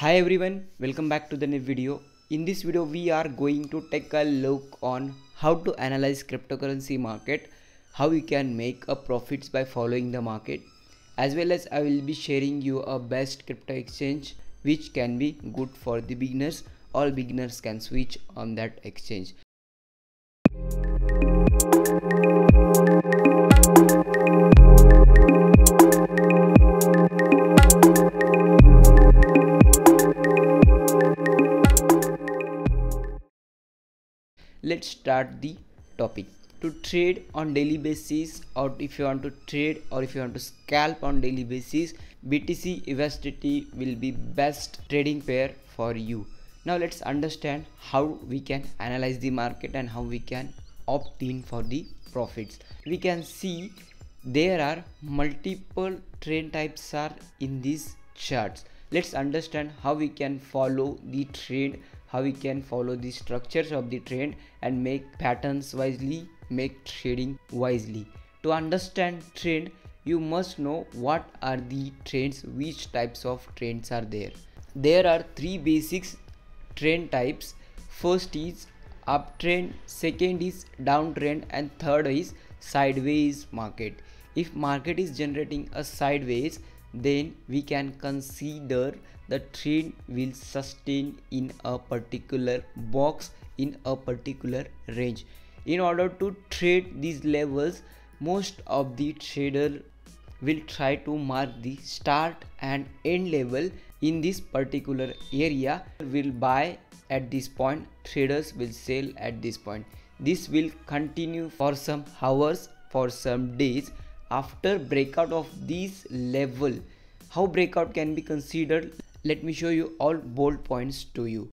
Hi everyone, welcome back to the new video. In this video, we are going to take a look on how to analyze cryptocurrency market, how you can make a profits by following the market, as well as I will be sharing you a best crypto exchange which can be good for the beginners. All beginners can switch on that exchange. Let's start the topic. To trade on daily basis or if you want to trade or if you want to scalp on daily basis btc usdt will be best trading pair for you. Now let's understand how we can analyze the market and how we can opt in for the profits. We can see there are multiple trend types are in these charts. Let's understand how we can follow the trend how we can follow the structures of the trend and make patterns wisely make trading wisely. To understand trend you must know what are the trends which types of trends are there. There are three basics trend types. First is uptrend second is downtrend and third is sideways market. If market is generating a sideways then we can consider the trend will sustain in a particular box in a particular range. In order to trade these levels most of the trader will try to mark the start and end level in this particular area. Will buy at this point traders will sell at this point. This will continue for some hours for some days after breakout of this level how breakout can be considered? Let me show you all bold points to you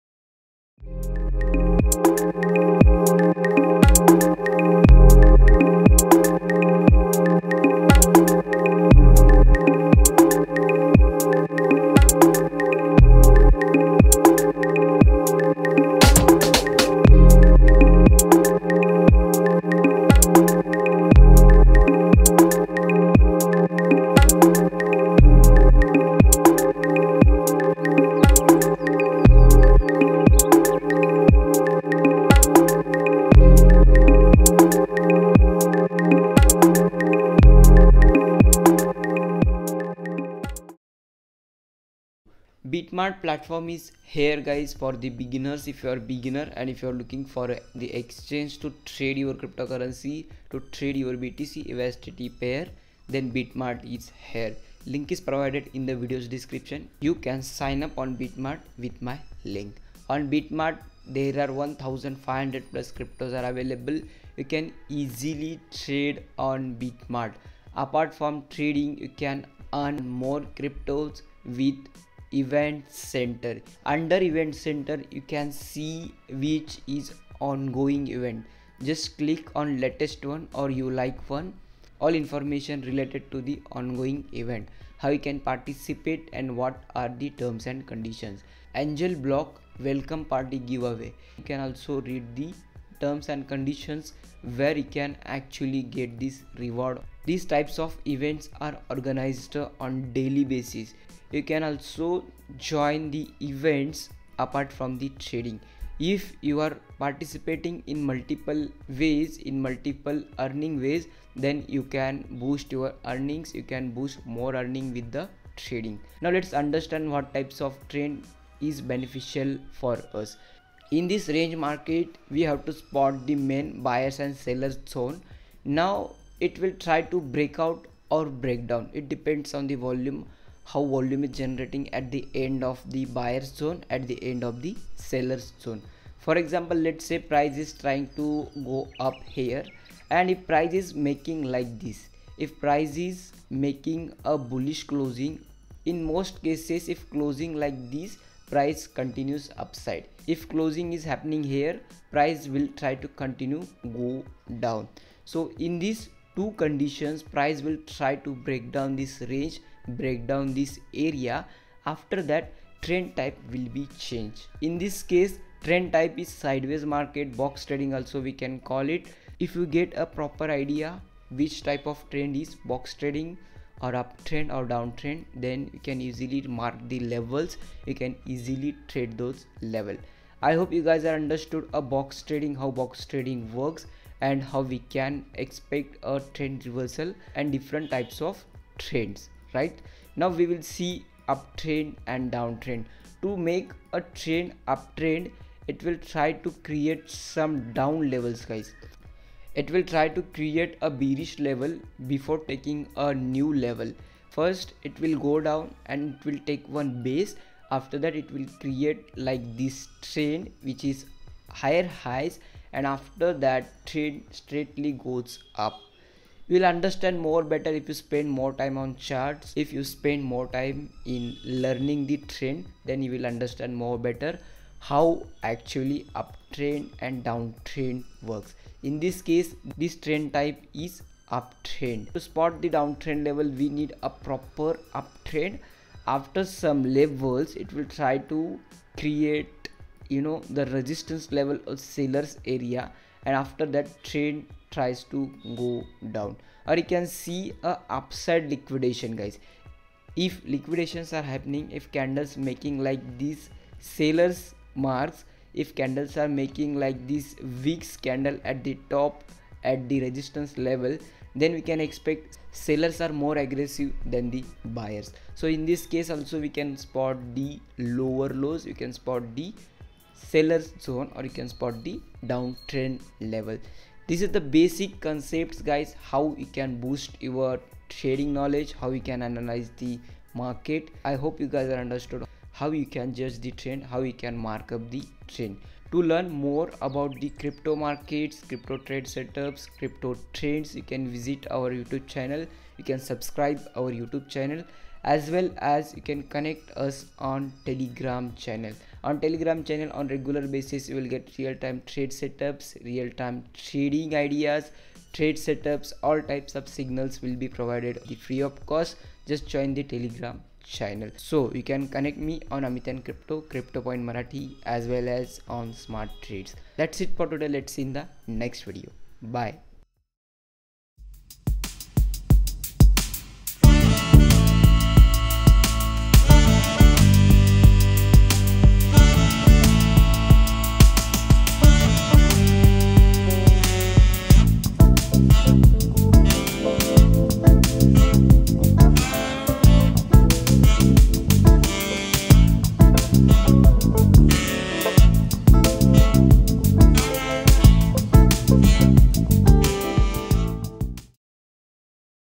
bitmart platform is here guys for the beginners. If you are beginner and if you are looking for uh, the exchange to trade your cryptocurrency to trade your btc usdt pair then bitmart is here. Link is provided in the video's description. You can sign up on bitmart with my link. On bitmart there are 1500 plus cryptos are available. You can easily trade on bitmart. Apart from trading you can earn more cryptos with event center. Under event center you can see which is ongoing event. Just click on latest one or you like one. All information related to the ongoing event. How you can participate and what are the terms and conditions. Angel block welcome party giveaway. You can also read the terms and conditions where you can actually get this reward. These types of events are organized on daily basis you can also join the events apart from the trading. If you are participating in multiple ways in multiple earning ways then you can boost your earnings. You can boost more earning with the trading. Now let's understand what types of trend is beneficial for us. In this range market we have to spot the main buyers and sellers zone. Now it will try to break out or break down. It depends on the volume how volume is generating at the end of the buyer's zone at the end of the seller's zone. For example let's say price is trying to go up here and if price is making like this if price is making a bullish closing in most cases if closing like this price continues upside. If closing is happening here price will try to continue go down. So in these two conditions price will try to break down this range break down this area. After that trend type will be changed. In this case trend type is sideways market box trading also we can call it. If you get a proper idea which type of trend is box trading or uptrend or downtrend then you can easily mark the levels. You can easily trade those level. I hope you guys are understood a box trading how box trading works and how we can expect a trend reversal and different types of trends right? Now we will see uptrend and downtrend. To make a trend uptrend it will try to create some down levels guys. It will try to create a bearish level before taking a new level. First it will go down and it will take one base. After that it will create like this trend which is higher highs. And after that trend straightly goes up you will understand more better if you spend more time on charts. If you spend more time in learning the trend then you will understand more better how actually uptrend and downtrend works. In this case this trend type is uptrend. To spot the downtrend level we need a proper uptrend. After some levels it will try to create you know the resistance level of sellers area. And after that trend tries to go down. Or you can see a upside liquidation guys. If liquidations are happening if candles making like these sellers marks if candles are making like this weak candle at the top at the resistance level then we can expect sellers are more aggressive than the buyers. So in this case also we can spot the lower lows you can spot the sellers zone or you can spot the downtrend level this is the basic concepts guys how you can boost your trading knowledge how you can analyze the market. I hope you guys are understood how you can judge the trend how you can mark up the trend. To learn more about the crypto markets crypto trade setups crypto trends you can visit our youtube channel. You can subscribe our youtube channel as well as you can connect us on telegram channel on telegram channel on regular basis you will get real-time trade setups real-time trading ideas trade setups all types of signals will be provided free of cost just join the telegram channel so you can connect me on Amit and Crypto, Crypto Point Marathi as well as on Smart Trades. That's it for today. Let's see in the next video. Bye.